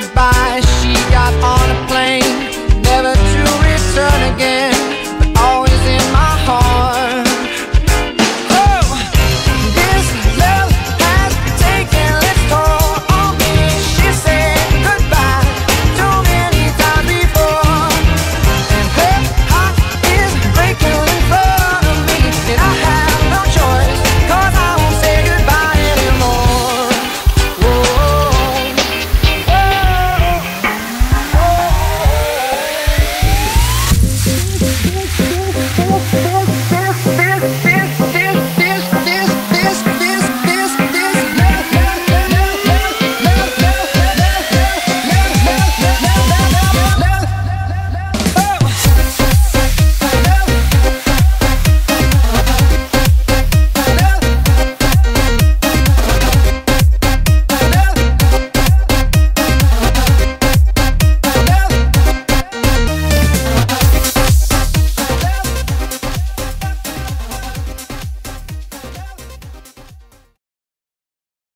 goodbye.